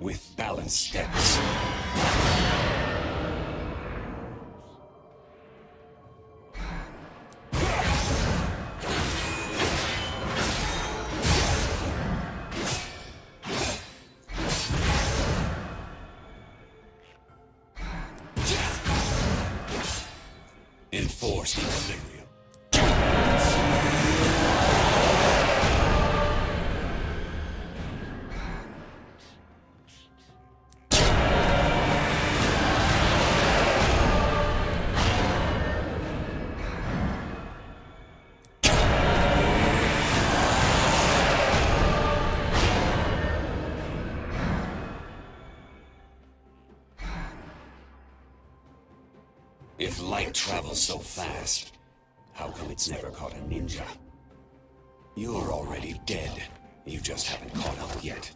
with balanced steps. Enforced If light travels so fast, how come it's never caught a ninja? You're already dead. You just haven't caught up yet.